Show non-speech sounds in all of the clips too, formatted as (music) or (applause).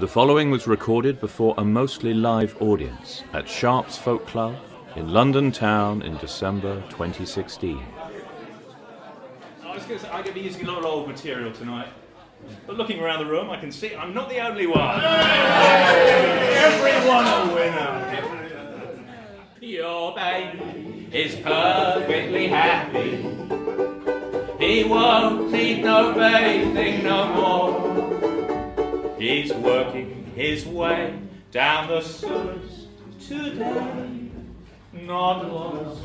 The following was recorded before a mostly live audience at Sharp's Folk Club in London Town in December 2016. I was going to say, I'm going to be using a lot of old material tonight. But looking around the room, I can see I'm not the only one. Everyone a winner. Your baby is perfectly happy. He won't need no bathing no more. He's working his way down the sewers today. Not lost,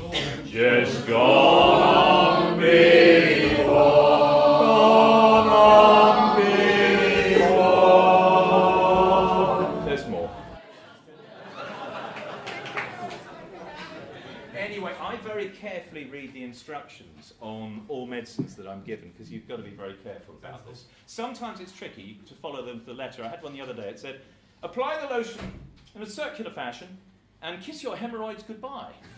just gone on before. Instructions on all medicines that I'm given because you've got to be very careful about this. Sometimes it's tricky to follow the, the letter. I had one the other day. It said, apply the lotion in a circular fashion and kiss your hemorrhoids goodbye. (laughs)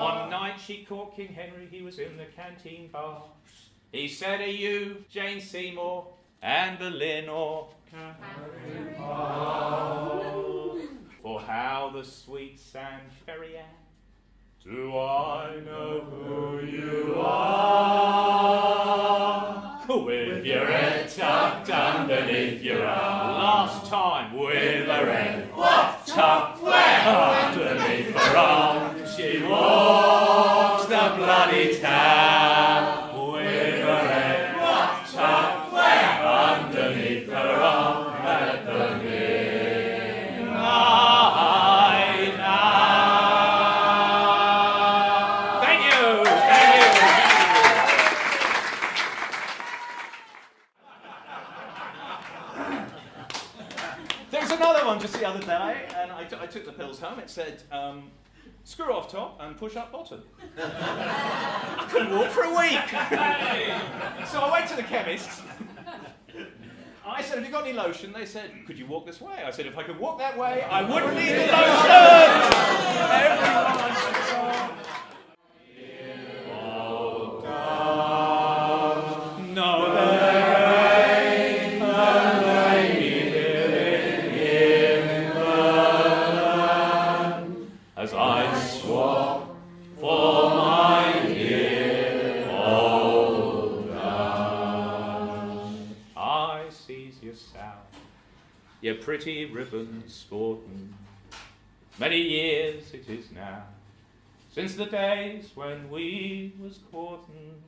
One night she caught King Henry, he was in the canteen bar. He said, Are you Jane Seymour and the Lenore? For how the sweet sand ferry at do I know who you are? With your head tucked underneath your arm. Last time with her head tucked where? Underneath her arm. She walks the bloody town. Screw off top and push up bottom. (laughs) I couldn't walk for a week. so I went to the chemist. I said, have you got any lotion? They said, could you walk this way? I said, if I could walk that way, I wouldn't need the lotion. (laughs) pretty ribbon sporting. Many years it is now since the days when we was courting.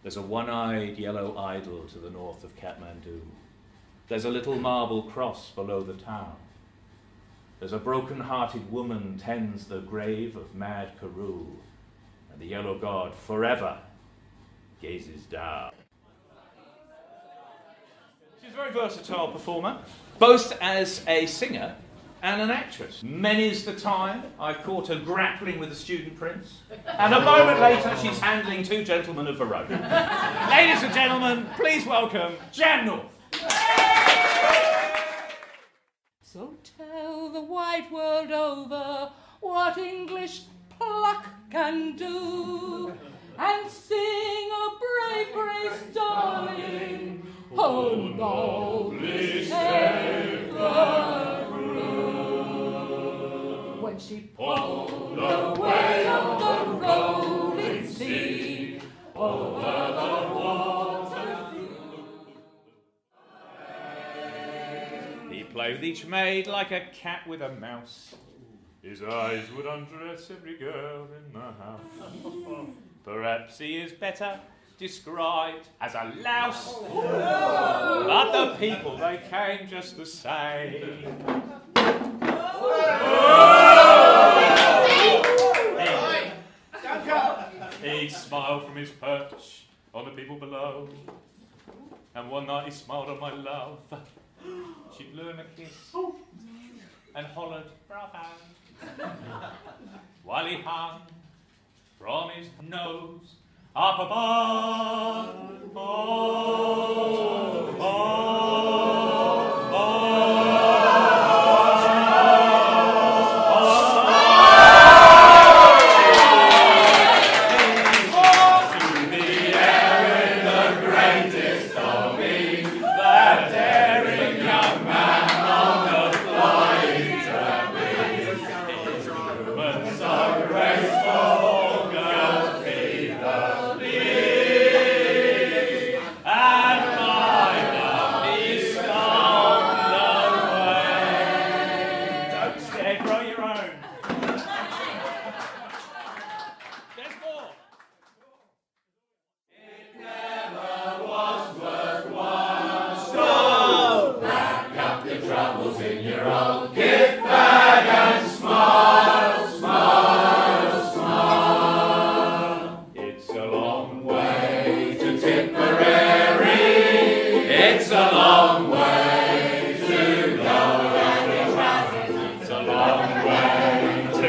There's a one eyed yellow idol to the north of Kathmandu. There's a little marble cross below the town. There's a broken hearted woman tends the grave of mad Carew, and the yellow god forever gazes down. She's a very versatile performer, both as a singer and an actress. Many's the time I've caught her grappling with a student prince, and a moment later she's handling two gentlemen of Verona. (laughs) Ladies and gentlemen, please welcome Jan North. So tell the wide world over what English pluck can do, and sing a brave grace, darling. Oh, nobly save the crew. When she pulled away up the rolling sea, over the water He played with each maid like a cat with a mouse. His eyes would undress every girl in the house. Perhaps he is better described as a louse. Oh. But the people, they came just the same. He, he smiled from his perch on the people below. And one night he smiled on my love. She blew him a kiss and hollered, bravo, (laughs) while he hung from his nose up above.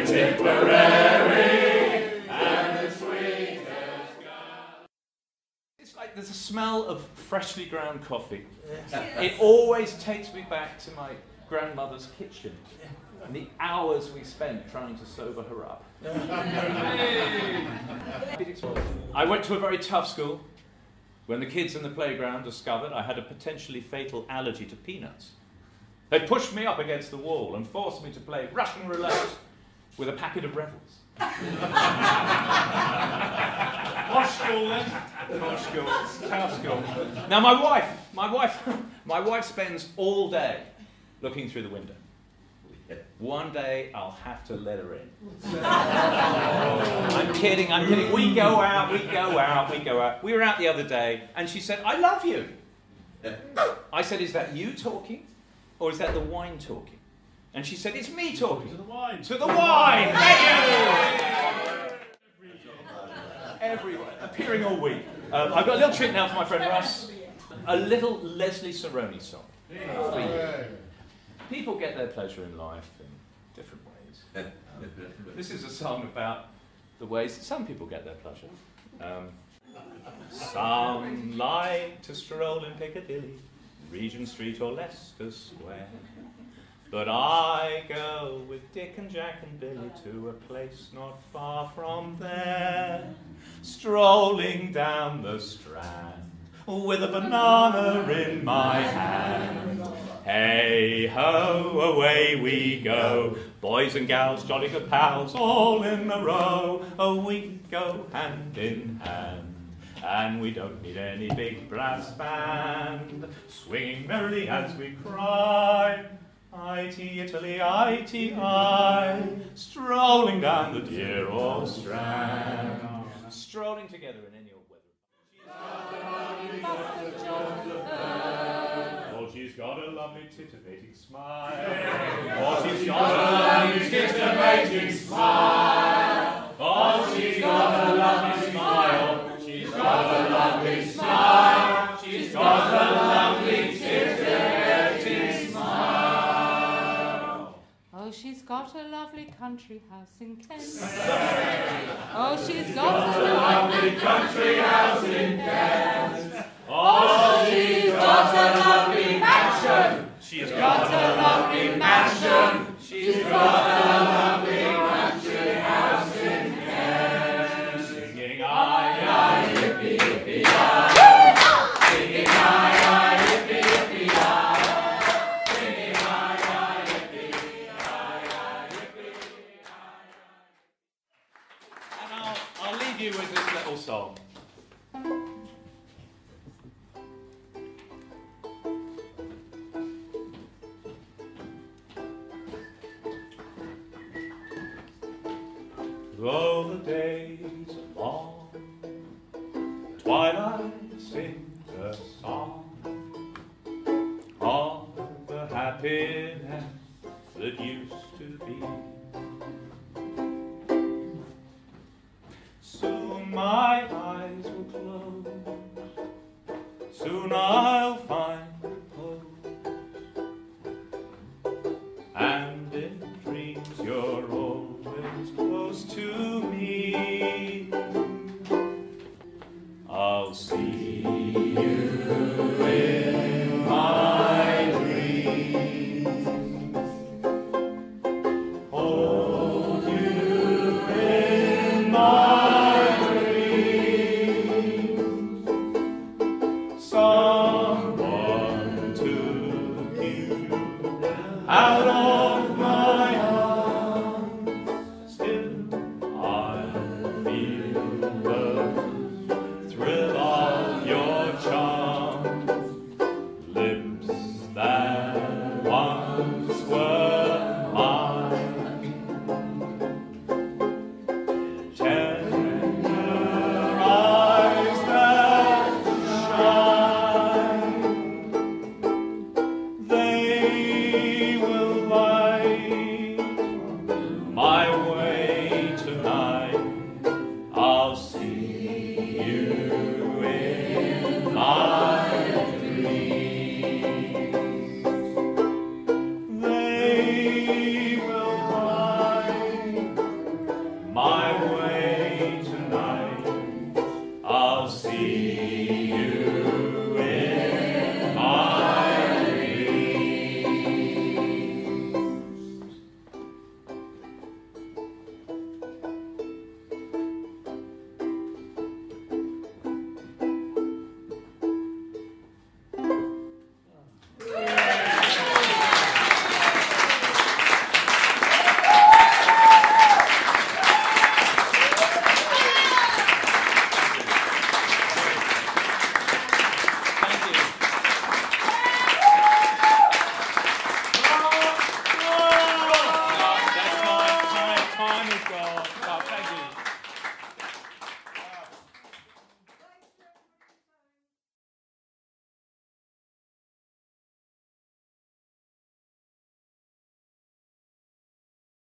Tipperary and It's like there's a smell of freshly ground coffee. It always takes me back to my grandmother's kitchen and the hours we spent trying to sober her up. (laughs) I went to a very tough school when the kids in the playground discovered I had a potentially fatal allergy to peanuts. They pushed me up against the wall and forced me to play Russian roulette with a packet of Revels. Posh school then. Tough school. Tough school. Now my wife, my wife, (laughs) my wife spends all day looking through the window. One day I'll have to let her in. I'm kidding, I'm kidding. We go out, we go out, we go out. We were out the other day and she said, I love you. I said, Is that you talking or is that the wine talking? And she said, It's me talking. To the wine. To the wine! Thank you! Everywhere, appearing all week. Um, I've got a little treat now for my friend Russ. A little Leslie Sarony song. People get their pleasure in life in different ways. This is a song about the ways that some people get their pleasure. Um, some like to stroll in Piccadilly, Regent Street or Leicester Square. But I go with Dick and Jack and Billy to a place not far from there, strolling down the strand with a banana in my hand. Hey ho, away we go, boys and gals, jolly good pals, all in a row. Oh, we go hand in hand. And we don't need any big brass band, swinging merrily as we cry. I-T Italy, I-T-I, strolling down the dear old strand. Strolling together in any old weather. Oh, she's got a lovely titivating smile. Oh, she's got a lovely titivating smile. Country house in Kent. Oh, she's got a lovely country house in Kent. You with this little song. Though the days are long, twilight sings a song of the happiness that used to be. always close to me. I'll see you in my dreams. Hold you in my dreams. Some